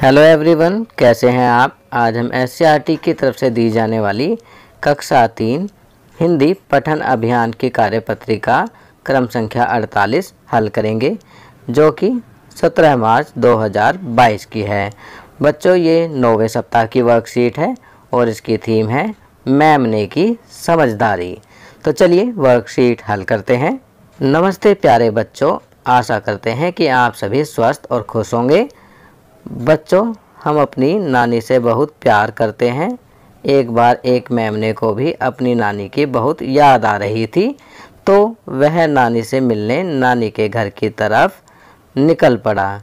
Hello everyone कैसे हैं आप? आज हम एससीआरटी की तरफ़ से दी जाने वाली कक्षा तीन, हिंदी पठन अभियान की कार्यपत्रिका क्रम संख्या 48 हल करेंगे, जो कि 17 मार्च 2022 की है। बच्चों, ये नौवे सप्ताह की वर्कशीट है और इसकी थीम है मैम ने की समझदारी। तो चलिए वर्कशीट हल करते हैं। नमस्ते प्यारे बच्चों, आशा करते हैं कि आप सभी स्वस्थ और खुश होंगे। बच्चों, हम अपनी नानी से बहुत प्यार करते हैं। एक बार एक मेमने को भी अपनी नानी की बहुत याद आ रही थी तो वह नानी से मिलने नानी के घर की तरफ़ निकल पड़ा।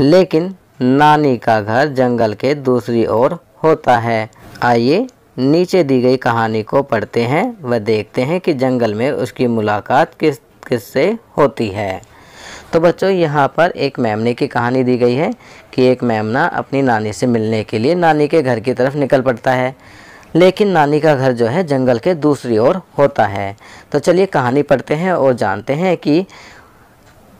लेकिन नानी का घर जंगल के दूसरी ओर होता है। आइए, नीचे दी गई कहानी को पढ़ते हैं व देखते हैं कि जंगल में उसकी मुलाकात किस किससे होती है। तो बच्चों, यहाँ पर एक मेमने की कहानी दी गई है कि एक मेमना अपनी नानी से मिलने के लिए नानी के घर की तरफ़ निकल पड़ता है। लेकिन नानी का घर जो है, जंगल के दूसरी ओर होता है। तो चलिए कहानी पढ़ते हैं और जानते हैं कि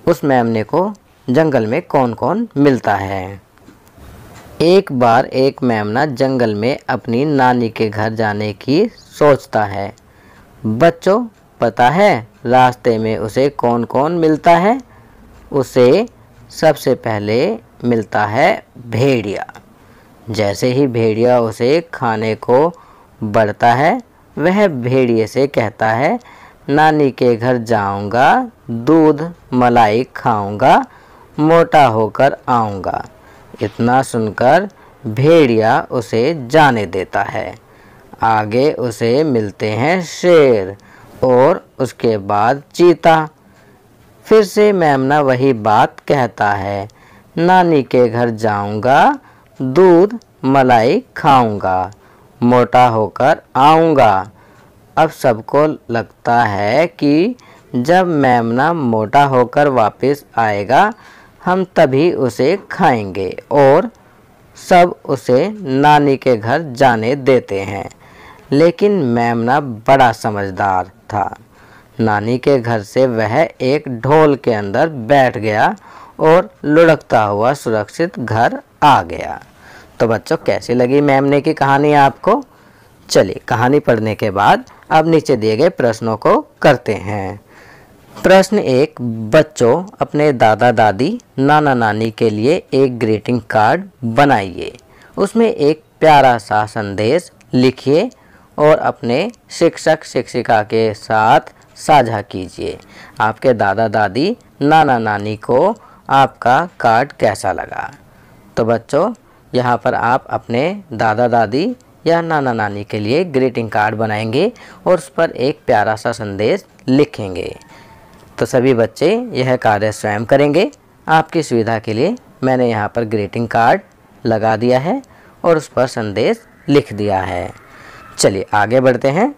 उस मेमने को जंगल में कौन कौन मिलता है। एक बार एक मेमना जंगल में अपनी नानी के घर जाने की सोचता है। बच्चों, पता है रास्ते में उसे कौन कौन मिलता है? उसे सबसे पहले मिलता है भेड़िया। जैसे ही भेड़िया उसे खाने को बढ़ता है, वह भेड़िए से कहता है, नानी के घर जाऊँगा, दूध, मलाई खाऊँगा, मोटा होकर आऊँगा। इतना सुनकर भेड़िया उसे जाने देता है। आगे उसे मिलते हैं शेर और उसके बाद चीता। फिर से मेमना वही बात कहता है, नानी के घर जाऊँगा, दूध, मलाई खाऊँगा, मोटा होकर आऊँगा। अब सबको लगता है कि जब मेमना मोटा होकर वापस आएगा, हम तभी उसे खाएँगे और सब उसे नानी के घर जाने देते हैं। लेकिन मेमना बड़ा समझदार था। नानी के घर से वह एक ढोल के अंदर बैठ गया और लुढ़कता हुआ सुरक्षित घर आ गया। तो बच्चों, कैसी लगी मेमने की कहानी आपको? चलिए, कहानी पढ़ने के बाद अब नीचे दिए गए प्रश्नों को करते हैं। प्रश्न एक, बच्चों, अपने दादा दादी, नाना नानी के लिए एक ग्रीटिंग कार्ड बनाइए। उसमें एक प्यारा सा संदेश लिखिए और अपने शिक्षक, शिक्षिका के साथ साझा कीजिए। आपके दादा दादी, नाना नानी को आपका कार्ड कैसा लगा? तो बच्चों, यहाँ पर आप अपने दादा दादी या नाना नानी के लिए ग्रीटिंग कार्ड बनाएँगे और उस पर एक प्यारा सा संदेश लिखेंगे। तो सभी बच्चे यह कार्य स्वयं करेंगे। आपकी सुविधा के लिए मैंने यहाँ पर ग्रीटिंग कार्ड लगा दिया है और उस पर संदेश लिख दिया है। चलिए आगे बढ़ते हैं।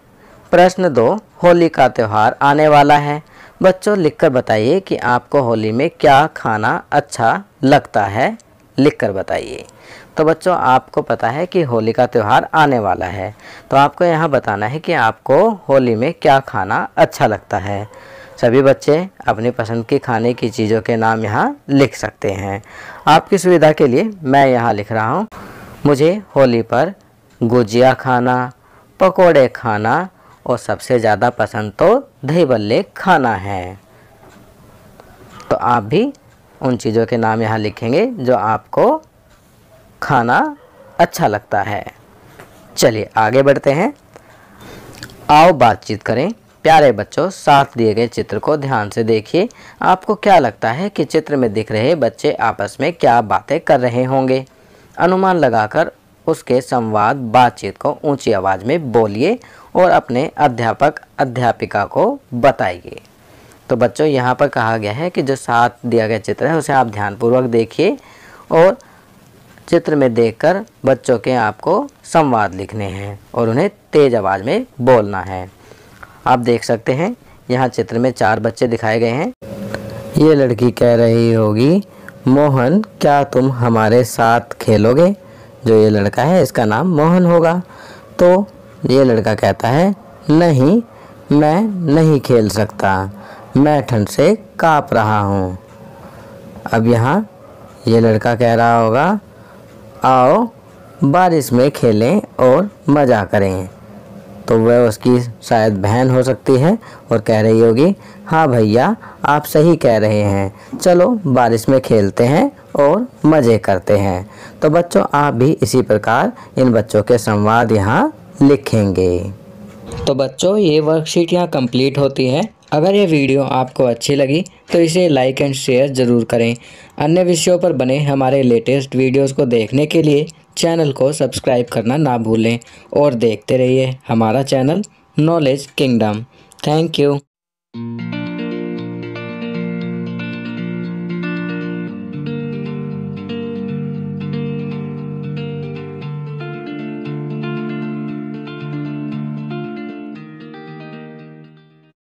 प्रश्न दो, होली का त्यौहार आने वाला है। बच्चों, लिखकर बताइए कि आपको होली में क्या खाना अच्छा लगता है। लिखकर बताइए। तो बच्चों, आपको पता है कि होली का त्यौहार आने वाला है। तो आपको यहाँ बताना है कि आपको होली में क्या खाना अच्छा लगता है। सभी बच्चे अपनी पसंद की खाने की चीज़ों के नाम यहाँ लिख सकते हैं। आपकी सुविधा के लिए मैं यहाँ लिख रहा हूँ। मुझे होली पर गुजिया खाना, पकोड़े खाना और सबसे ज़्यादा पसंद तो दही बल्ले खाना है। तो आप भी उन चीज़ों के नाम यहाँ लिखेंगे जो आपको खाना अच्छा लगता है। चलिए आगे बढ़ते हैं। आओ बातचीत करें। प्यारे बच्चों, साथ दिए गए चित्र को ध्यान से देखिए। आपको क्या लगता है कि चित्र में दिख रहे बच्चे आपस में क्या बातें कर रहे होंगे? अनुमान लगाकर उसके संवाद, बातचीत को ऊँची आवाज़ में बोलिए और अपने अध्यापक, अध्यापिका को बताइए। तो बच्चों, यहाँ पर कहा गया है कि जो साथ दिया गया चित्र है, उसे आप ध्यानपूर्वक देखिए और चित्र में देखकर बच्चों के आपको संवाद लिखने हैं और उन्हें तेज़ आवाज़ में बोलना है। आप देख सकते हैं, यहाँ चित्र में चार बच्चे दिखाए गए हैं। ये लड़की कह रही होगी, मोहन, क्या तुम हमारे साथ खेलोगे? जो ये लड़का है, इसका नाम मोहन होगा। तो ये लड़का कहता है, नहीं, मैं नहीं खेल सकता। मैं ठंड से काँप रहा हूँ। अब यहाँ ये लड़का कह रहा होगा, आओ, बारिश में खेलें और मज़ा करें। तो वह उसकी शायद बहन हो सकती है और कह रही होगी हाँ भैया, आप सही कह रहे हैं। चलो, बारिश में खेलते हैं और मज़े करते हैं। तो बच्चों, आप भी इसी प्रकार इन बच्चों के संवाद यहाँ लिखेंगे। तो बच्चों, ये वर्कशीट यहाँ कंप्लीट होती है। अगर ये वीडियो आपको अच्छी लगी तो इसे लाइक एंड शेयर ज़रूर करें। अन्य विषयों पर बने हमारे लेटेस्ट वीडियोस को देखने के लिए चैनल को सब्सक्राइब करना ना भूलें और देखते रहिए हमारा channel Knowledge Kingdom thank you